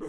Woo!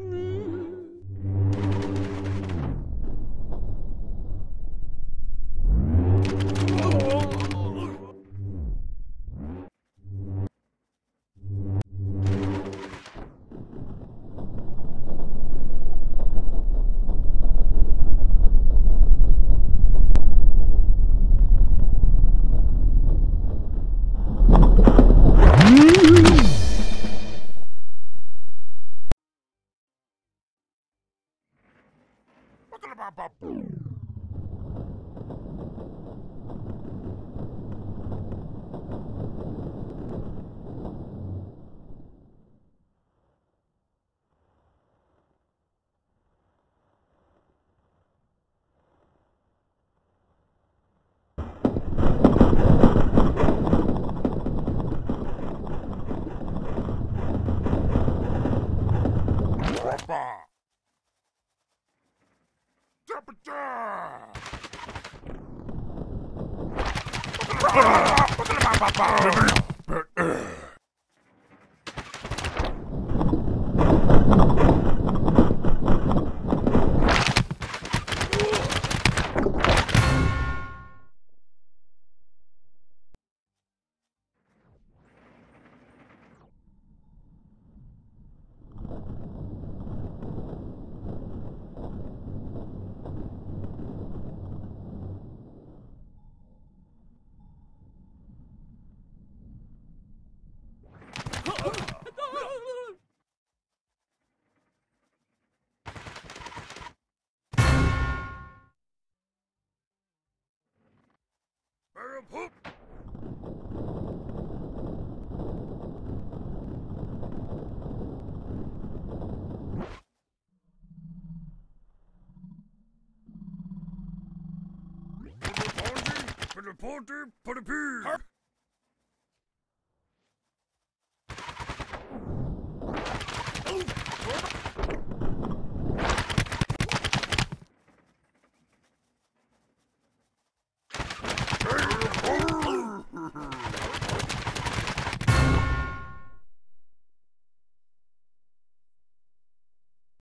Mm. Bye. Carpenter! The party, party, pig.